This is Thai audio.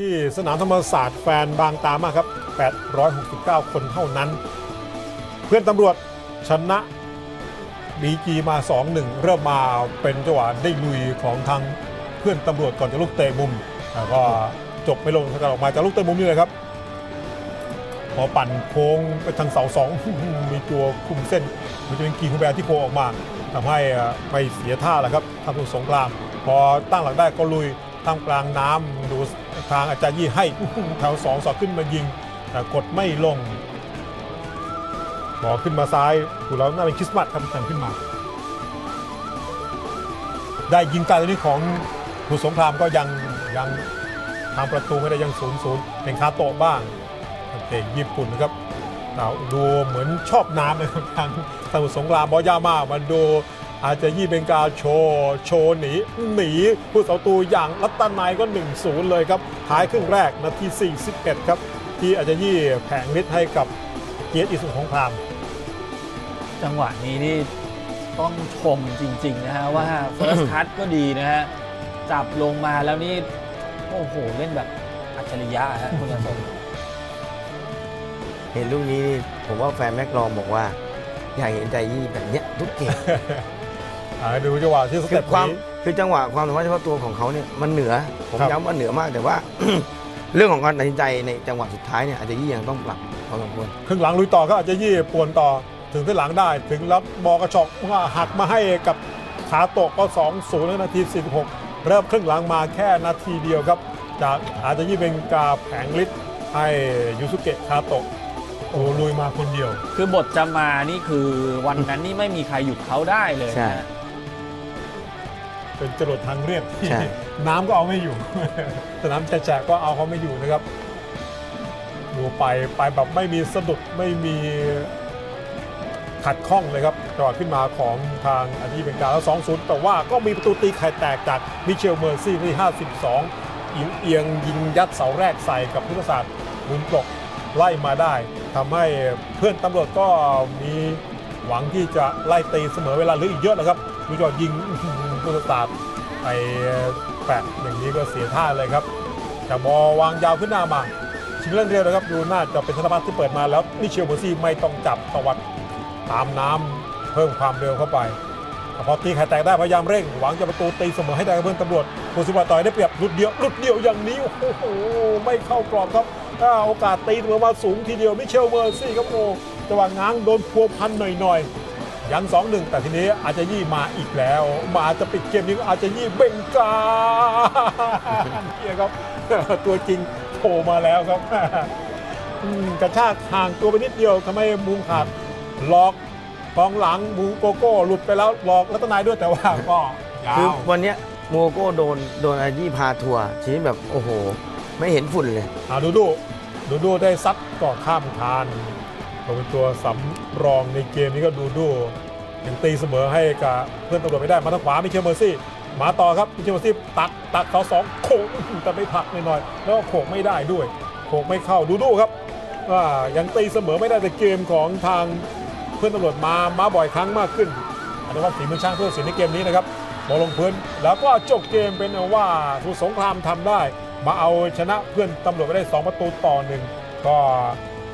ที่สนามธรรมศาสตร์แฟนบอลบางตามากครับ 869 คนเท่านั้น เพื่อนตำรวจชนะบีจีมา 2-1 เริ่มมาเป็นจังหวะได้ลุยของทางเพื่อนตำรวจก่อนจะลูกเตะมุมแล้วก็จบไม่ลงสกัดออกมาจากลูกเตะมุมนี่เลยครับ พอปั่นโค้งไปทางเสาสองมีตัวคุมเส้น มันจะเป็นกีคูแบร์ที่โค้งออกมาทำให้ไม่เสียท่าแหละครับทางสงกราม พอตั้งหลักได้ก็ลุย ท่ามกลางน้ำดูทางอาจารย์ยี่ให้แถวสองสอดขึ้นมายิง แต่กดไม่ลงบอลขึ้นมาซ้ายดูแล้วน่าเป็นคริสต์มาสครับทำขึ้นมา ได้ยิงไกลตัวนี้ของผู้สงครามก็ยังยังทางประตูไม่ได้ยังศูนย์ศูนย์เป็นคาโตะบ้างเตะญี่ปุ่นนะครับแต่ดูเหมือนชอบน้ำเลยครับทางสมุทรสงครามบอยามามาดู อาจจะยี่เป็นการโชว์โชว์หนีหนีผู้เสาตูอย่างรัตนายก็ 1-0 เลยครับท้ายครึ่งแรกนาที41 ครับ ที่อาจจะยี่แผงฤทธิ์ให้กับเกียรติอิสุของครามจังหวะนี้นี่ต้องชมจริง ๆ นะฮะ ว่า First Touch ก็ดีนะฮะ จับลงมาแล้วนี่ โอ้โห เล่นแบบอัจฉริยะฮะคุณยาสมเห็นลูกนี้นี่ผมว่าแฟนแม็กลองบอกว่า อยากเห็นใจยี่แบบเนี้ยทุกเกม อ่าดูจังหวะที่สคืเต็อปความนี้ คือจังหวะความสามารถเฉพาะตัวของเขาเนี่ยมันเหนือ ผมครับ ย้ำว่าเหนือมากแต่ว่า เรื่องของการตัดสินใจในจังหวะสุดท้ายเนี่ยอาจจะยี่ยังต้องปรับพอสมควร ครึ่งหลังลุยต่อก็อาจจะยี่ป่วนต่อถึงที่หลังได้ ถึงรับบอกระชอกว่าหักมาให้กับขาโตะก็2 0นาที 46 เริ่มครึ่งหลังมาแค่นาทีเดียวครับ จากอาจจะยี่เป็นกาแผงฤทธิ์ให้ยูสุเกะคาโตะโอ้ลุยมาคนเดียว คือบทจะมานี่คือวันนั้นนี่ไม่มีใครหยุดเขาได้เลยใช่ นะฮะ เป็นจรวดทางเรียบที่ใช่ น้ำก็เอาไม่อยู่ สนามแฉะๆก็เอาเขาไม่อยู่นะครับ ดูไปไปแบบไม่มีสะดุดไม่มีขัดข้องเลยครับจังหวะขึ้นมาของทางอาจีเป็นการแล้ว 2-0 แต่ว่าก็มีประตูตีไข่แตกจากมิเชลเมอร์ซี่ที่ 52อิงเอียงยิงยัดเสาแรกใส่กับพุทธศาสตร์มุมปลกไล่มาได้ทำให้เพื่อนตำรวจก็มีหวังที่จะไล่ตีเสมอเวลาเหลืออีกเยอะนะครับดูจอยิงพุทธศาสตร์ไปแปะอย่างนี้ก็เสียท่าเลยครับแต่บอวางยาวขึ้นหน้ามา ชิงเล่นเร็วนะครับดูน่าจะเป็นธนบัตรที่เปิดมาแล้วมิเชลเมอร์ซี่ไม่ต้องจับตวัดตามน้ำเพิ่มความเร็วเข้าไปพอตีไข่แตกได้พยายามเร่ง หวังจะประตูตีเสมอให้ได้เพื่อนตำรวจโคซิวาต่อยได้เปรียบหลุดเดียวหลุดเดียวอย่างนี้โอ้โหไม่เข้ากรอบครับถ้าโอกาสตีเสมอมาสูงทีเดียวมิเชลเมอร์ซี่ครับโอ้จังหวะง้างโดนพัวพันหน่อยๆ ยังสองหนึ่งแต่ทีนี้อาจจะยี่มาอีกแล้ว มาจะปิดเกมนี้อาจจะยี่เบ่งกาเนี่ยครับตัวจริงโผล่มาแล้วครับอืมกระชากห่างตัวไปนิดเดียวทำให้มุมขาดหลอกกองหลังมูโกโก้หลุดไปแล้วหลอกรัตนายด้วยแต่ว่าก็ยาคือววันเนี้ยโมโก้โดนโดนอายี่พาทัวร์ทีนี้แบบโอ้โห ไม่เห็นฝุ่นเลยอ่าดูดูดูดูได้ซัดก่อข้ามคาน ตัวเป็นตัวสำรองในเกมนี้ก็ดูดูยังตีเสมอให้กับเพื่อนตำรวจไม่ได้มาทางขวามิเชลเมอร์ซี่มาต่อครับมิเชลเมอร์ซี่ตักตักเขาสองโขกแต่ไม่ผลักหน่อยๆแล้วก็โขกไม่ได้ด้วยโขกไม่เข้าดูดูครับว่ายังตีเสมอไม่ได้แต่เกมของทางเพื่อนตำรวจมามาบ่อยครั้งมากขึ้นอันนี้ว่าฝีมือช่างเพื่อสินในเกมนี้นะครับบอลลงพื้นแล้วก็จบเกมเป็นเอาว่าสมุทรสงครามทำได้ มาเอาชนะเพื่อนตำรวจไปได้ 2 ประตูต่อหนึ่งก็